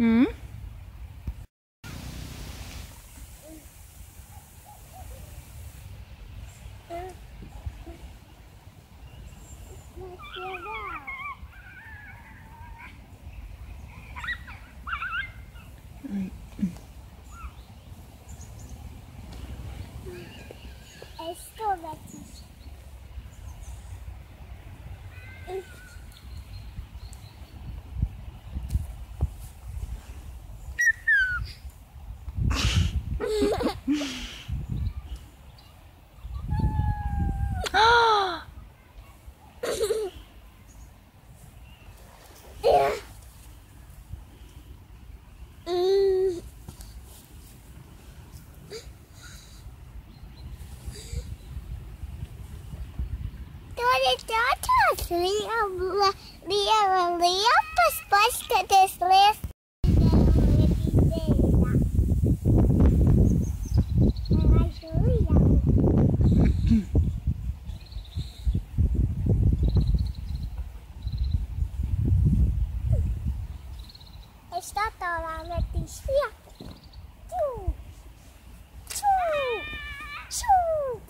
うん？人たち。Ir tāds liela, liela liepas, paskaties, lies. Es datorā metīšu vietu. Čū! Čū! Čū!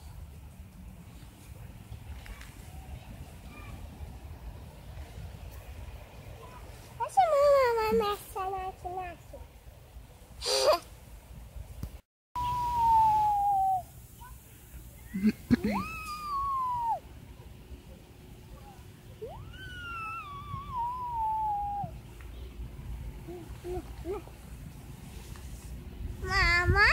Mama?